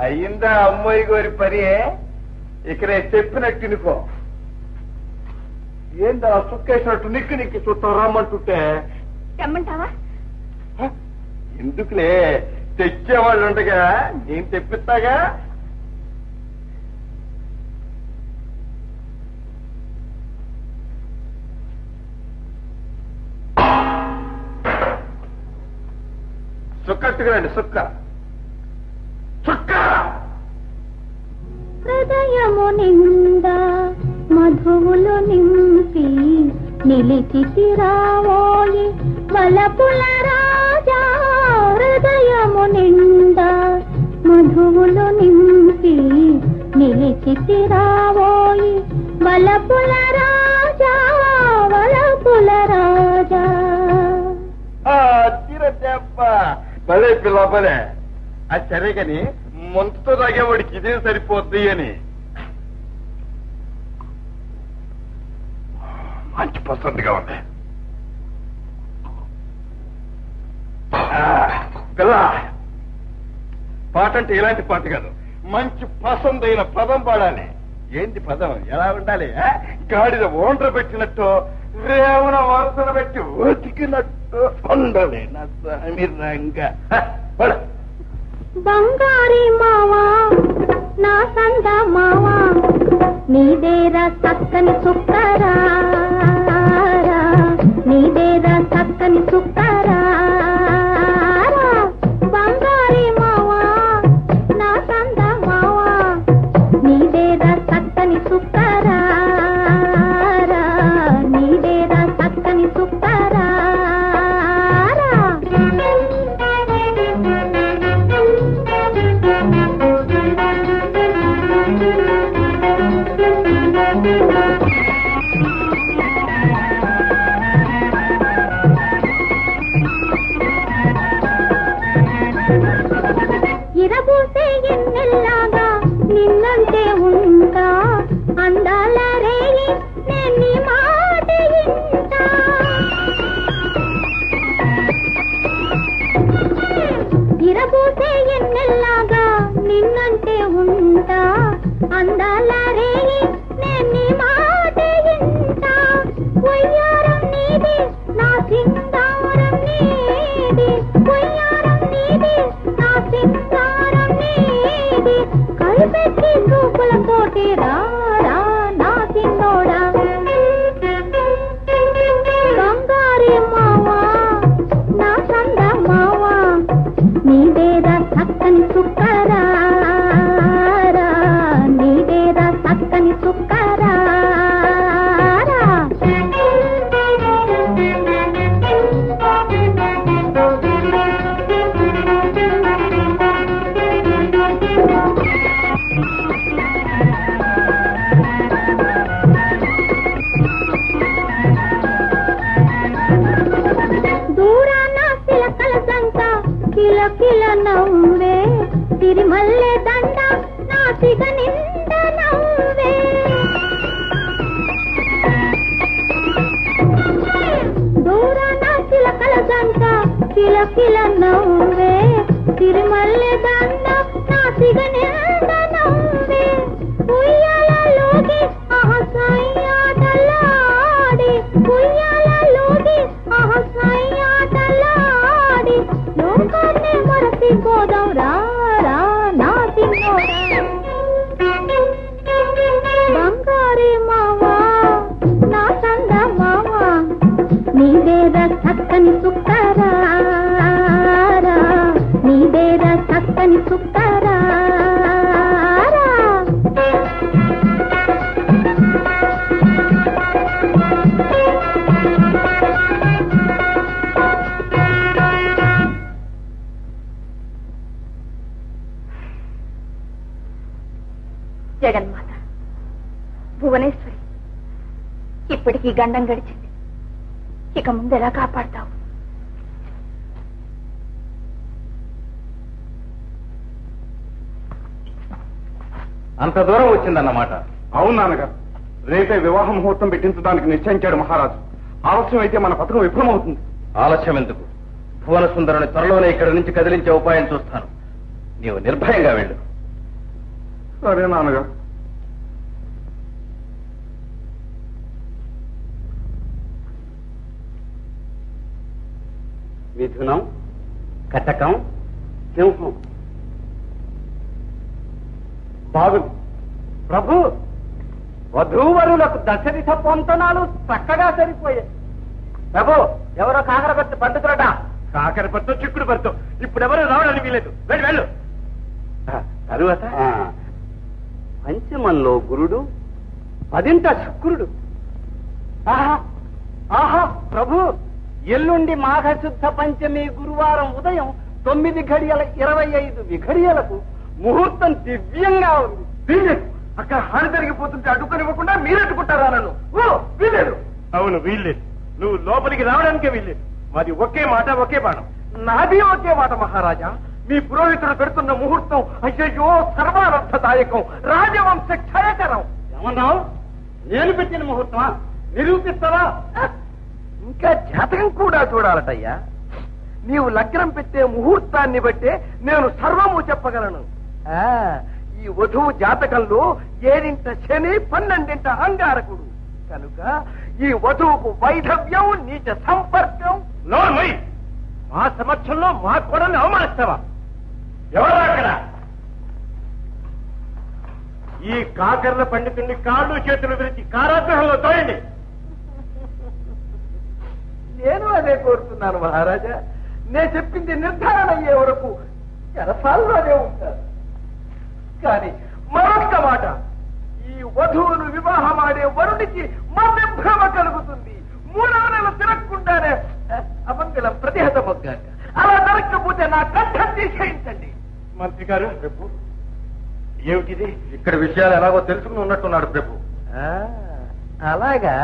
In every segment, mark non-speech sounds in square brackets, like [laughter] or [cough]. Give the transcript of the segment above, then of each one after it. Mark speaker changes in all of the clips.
Speaker 1: అయిందా అమ్మాయి గారి పని ఇక నేను చెప్పినట్టు నికో ఏందా సుక్కేసినట్టు నిక్కి నిక్కి చుట్టం రమ్మంటుంటే
Speaker 2: తెమ్మంటావా
Speaker 1: హ? ఎందుకులే తెచ్చేవాళ్ళు ఉండగా నేను తెప్పిస్తాగా సుక్కట్టుకురండి సుక్క సుక్క
Speaker 2: హృదయము నిండా మధువులు నింపి నిలిచి రావోయి వలపుల రాజా హృదయము నిండా మధువులు నింపి నిలిచి రావోయి వలపుల రాజా వలపుల రాజా.
Speaker 1: భలే పిల్ల భలే. అది సరే కాని ముంతతో తాగేవాడికి ఇదే సరిపోద్ది అని. మంచి పసంతగా ఉంది పిల్ల పాట అంటే ఇలాంటి పాట కాదు. మంచి పసందైన పదం పాడాలి. ఏంటి పదం? ఎలా ఉండాలి? గాడిద ఓండ్ర పెట్టినట్టు రేవన వరసన పెట్టి ఉతికినట్టు ఉండాలి నా స్వామి
Speaker 2: బంగారి మావా నా సంద మావా నీదేరా చక్కని చుక్కరా అందాల కిల కిల నవ్వే తిరిమల్లె దండ నాసిక నింద నవ్వే. దూరాన సిలకల జంట కిల కిల నవ్వే తిరిమల్లె దండ ఇప్పటికీ గండం గడిచింది. ఇక ముందు ఎలా కాపాడతావు?
Speaker 1: అంత దూరం వచ్చిందన్నమాట. అవును నాన్నగారు. రేపే వివాహ ముహూర్తం పెట్టించడానికి నిశ్చయించాడు మహారాజు. ఆలస్యం అయితే మన పథకం విఫలమవుతుంది.
Speaker 3: ఆలస్యం ఎందుకు? భువన సుందరుని త్వరలోనే ఇక్కడి నుంచి కదిలించే ఉపాయం చూస్తాను. నీవు నిర్భయంగా వెళ్ళు.
Speaker 1: సరే నాన్నగారు.
Speaker 3: మిథునం కటకం సింహం. బాగుంది. ప్రభు వధూవరులకు దశదిశ పొంతనాలు చక్కగా సరిపోయాయి. ప్రభు ఎవరో కాకరపత్తి పండుతురట
Speaker 1: కాకర పత్తో చిక్కుడు పత్తో ఇప్పుడు ఎవరు రావడానికి వీలేదు వెళ్ళు వెళ్ళు.
Speaker 3: తరువాత? పంచమంలో గురుడు పదింట శుక్రుడు. ఆహా ఆహా ప్రభు. ఎల్లుండి మాఘశుద్ధ పంచమి గురువారం ఉదయం తొమ్మిది ఘడియల ఇరవై ఐదు విఘడియలకు ముహూర్తం దివ్యంగా ఉంది.
Speaker 1: వీలేదు అక్కడ హాని జరిగిపోతుంటే అడ్డుకొనివ్వకుండా మీరెట్టుకుంటారా నన్ను? ఓ వీలేదు అవును వీల్లేదు నువ్వు లోపలికి రావడానికే వీల్లేదు మాది ఒకే మాట ఒకే బాణం. నాది ఒకే మాట మహారాజా. మీ పురోహితుడు పెడుతున్న ముహూర్తం అయ్యయ్యో సర్వానర్థదాయకం రాజవంశ క్షయకరం.
Speaker 3: ఏమన్నావు? నేను పెట్టిన ముహూర్తమా? నిరూపిస్తావా?
Speaker 1: ఇంకా జాతకం కూడా చూడాలటయ్యా. నీవు లగ్నం పెట్టే ముహూర్తాన్ని బట్టే నేను సర్వము చెప్పగలను. ఆ, ఈ వధువు జాతకంలో ఏడింట శని పన్నెండింట అంగారకుడు. కనుక ఈ వధువుకు వైధవ్యం నీచ సంపర్కం. నోర్మై మా సమక్షంలో మా కూడా అవమానిస్తావా? ఎవరు అక్కడ? ఈ కాకర్ల పండితుడిని కాళ్ళు చేతులు విరిచి కారాగ్రహంలో తోయండి. నేను అదే కోరుతున్నాను మహారాజా. నేను చెప్పింది నిర్ధారణ అయ్యే వరకు చెరసాల్లోనే ఉంటాను. కానీ మరొక్క మాట ఈ వధువును వివాహమాడే వరుడికి మధ్యభ్రమ కలుగుతుంది. మూడవ నెల తిరగకుండానే అమంగళం ప్రతిహత మొగ్గాక అలా జరగకపోతే నా కంఠం తీసేయించండి మంత్రి గారు. ప్రభు ఏమిటిది?
Speaker 4: ఇక్కడ విషయాలు ఎలాగో తెలుసుకుని ఉన్నట్టున్నాడు ప్రభు.
Speaker 1: అలాగా?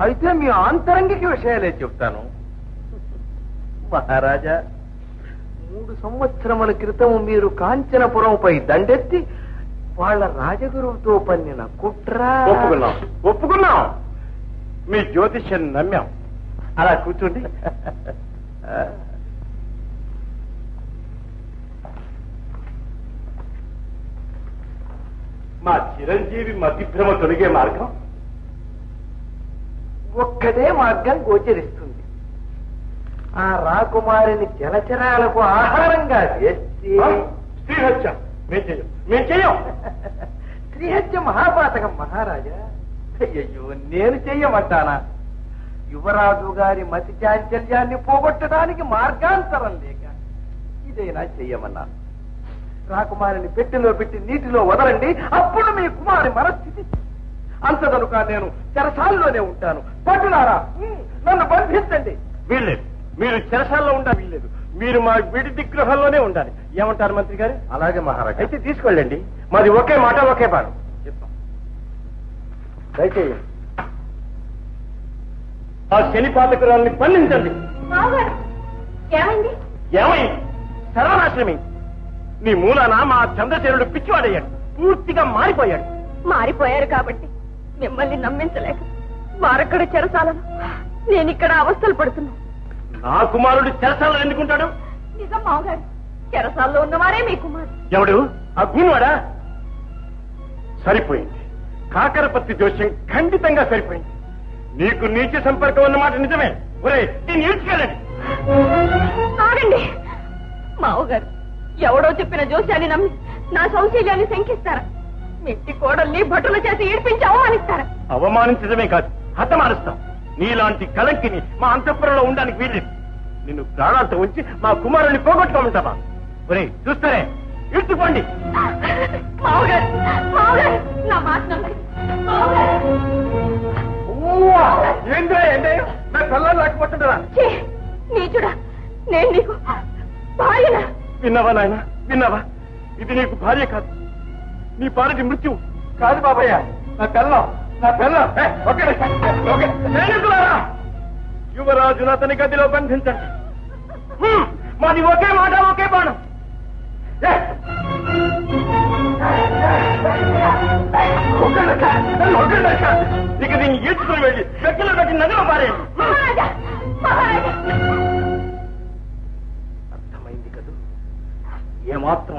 Speaker 1: అయితే మీ ఆంతరంగిక విషయాలే చెప్తాను. మహారాజా మూడు సంవత్సరముల క్రితం మీరు కాంచనపురంపై దండెత్తి వాళ్ళ రాజగురువుతో పన్నిన కుట్ర
Speaker 4: ఒప్పుకున్నాం. ఒప్పుకున్నాం. మీ జ్యోతిష్యం నమ్మాం.
Speaker 1: అలా కూర్చోండి.
Speaker 4: మా చిరంజీవి మతిభ్రమ తొలగే మార్గం
Speaker 1: ఒక్కదే మార్గం గోచరిస్తుంది. ఆ రాకుమారిని జలచరాలకు ఆహారంగా చేస్తే
Speaker 4: ఆ? శ్రీహత్య. మేం చెయ్యం. మేం చెయ్యం. [laughs]
Speaker 1: శ్రీహత్య మహాపాతకం మహారాజా. అయ్యయ్యో నేను చెయ్యమంటానా? యువరాజు గారి మతి చాంచల్యాన్ని పోగొట్టడానికి మార్గాంతరం లేక ఇదైనా చెయ్యమన్నాను. రాకుమారిని పెట్టెలో పెట్టి నీటిలో వదలండి అప్పుడు మీ కుమారి మనస్థితి అంతదనుక నేను చెరసాల్లోనే ఉంటాను. పట్టులారా ఉమ్, నన్ను బంధించండి.
Speaker 4: వీల్లేదు. మీరు చెరసాల్లో ఉండాలి వీల్లేదు. మీరు మా విడిది గృహంలోనే ఉండాలి. ఏమంటారు మంత్రి గారు?
Speaker 1: అలాగే మహారాజా.
Speaker 4: అయితే తీసుకెళ్ళండి. మాది ఒకే మాట ఒకే చెప్తాం దయచేయండి. ఆ శని పాతకురాల్ని బంధించండి.
Speaker 2: మామగారు ఏమైంది?
Speaker 4: నీ మూలాన మా చంద్రసేనుడు పిచ్చివాడయ్యాడు. పూర్తిగా మారిపోయాడు.
Speaker 2: మారిపోయారు కాబట్టి మిమ్మల్ని నమ్మించలేక వారక్కడ చెరసాలను. నేను ఇక్కడ అవస్థలు పడుతున్నా.
Speaker 4: నా కుమారుడు చెరసాలను ఎందుకుంటాడు?
Speaker 2: నిజం మామగారు చెరసాల్లో ఉన్నవారే మీ కుమారు
Speaker 4: ఎవడు? ఆ గుణవాడా సరిపోయింది. కాకరపత్తి జోస్యం ఖండితంగా సరిపోయింది. నీకు నీచ సంపర్కం ఉన్నమాట నిజమే. ఒరే నేను ఈడ్చుకెళ్ళండి
Speaker 2: ఆగండి. మావగారు ఎవడో చెప్పిన జోస్యాన్ని నమ్మి నా సౌశల్యాన్ని శంకిస్తారా? మెట్టి కోడల్ని భటుల చేసి ఏడ్పించి? అవమానిస్తారా?
Speaker 4: అవమానించడమే కాదు హతమారుస్తాం. నీలాంటి కలంకిని మా అంతఃపురంలో ఉండడానికి వీల్లేదు. నిన్ను ప్రాణాలతో ఉంచి మా కుమారుని పోగొట్టుకోమంటావా? ఒరే చూస్తారే?
Speaker 2: మావగారు నా మాట నమ్మండి. మావగారు.
Speaker 4: ఏంటో ఏంటో నా పిల్లలు లేకపోతుంటారా
Speaker 2: ఛీ, నీచుడా నేను నీకు భార్యనా?
Speaker 4: విన్నావా నాయన? విన్నావా? ఇది నీకు భార్య కాదు. నీ పాలటి మృత్యు
Speaker 1: కాదు బాబయ్య. నా పిల్లం నా పిల్లం
Speaker 4: యువరాజును అతని గదిలో బంధించండి. మాది ఒకే మాట ఒకే బాణం. ఇక దీన్ని ఈడ్చుకుని వెళ్ళి వెక్కలో పెట్టి నదిలో పారేయండి.
Speaker 1: అర్థమైంది కదూ?
Speaker 3: ఏమాత్రం